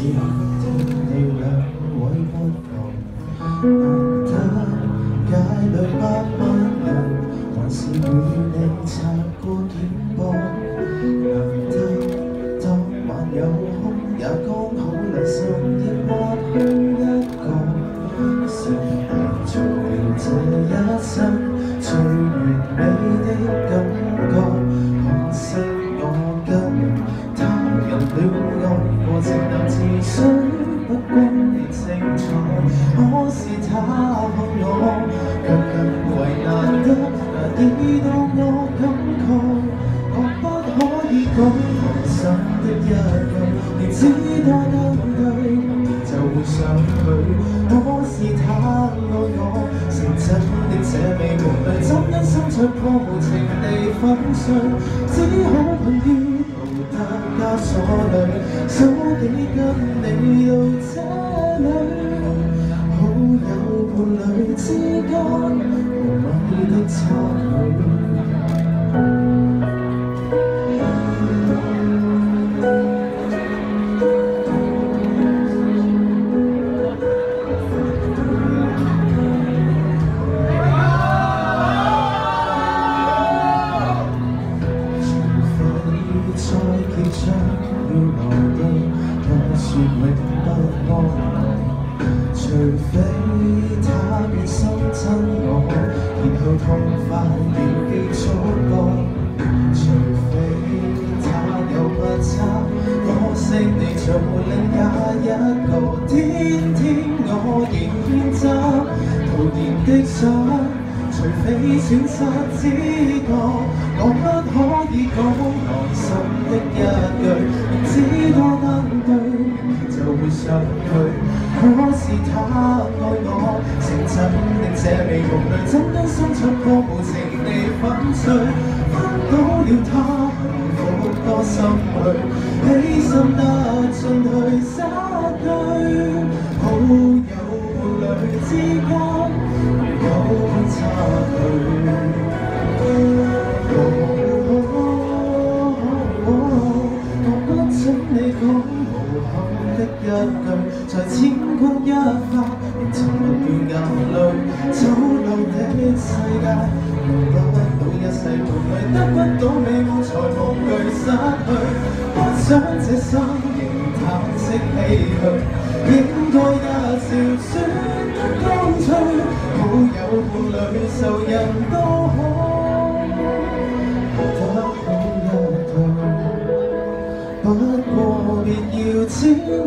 只恨天定两位不同，难得街里不万人，还是与你擦过肩碰。想不公地清楚，可是他看我，却更为难得。难以当我感慨，我不可以讲。深的一句，你知多得对，就会想佢，可是他爱我，成真的这美梦里，怎忍心在破情地粉碎？只可困于无家锁里，早几经。好友伴侣之间，难吻的亲嘴。再结束要留低，但说永不分除非他变心亲我，然后痛快了结错过。除非他有不差，可惜你做另也一个。天天我仍天真，徒然的想。除非损失知觉，我不可以讲我心的一句，只多登对，就没想。他爱我，成真的这美梦里，怎一心出个无情地粉碎？分到了他，我多心碎，起心得进去失去，好友伴侣之间有差距。我不请你讲无憾的一句。在千钧一刻，未沉抹掉眼泪，走漏的世界，得不到一世伴侣，得不到美梦才梦惧失去。不想这生，仍叹息唏嘘，应该一笑说干脆，好友伴侣，愁人多好，再讲一句，不过别要指我。